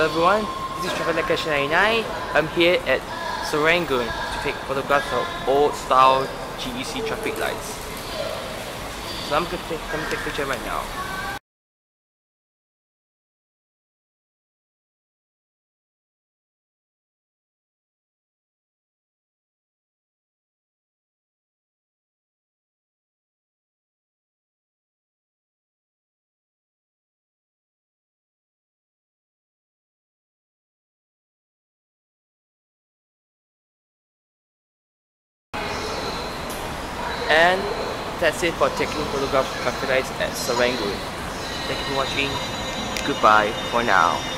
everyone, this is Traffic light Collection 99. I'm here at Serangoon to take photographs of old style GEC traffic lights. So I'm gonna take, I'm gonna take a picture right now. And that's it for taking traffic lights at Serangoon. Thank you for watching. Goodbye for now.